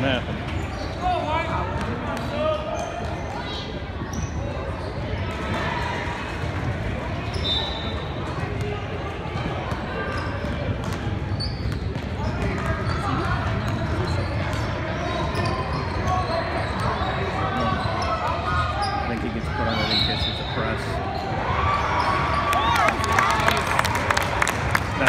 What happened?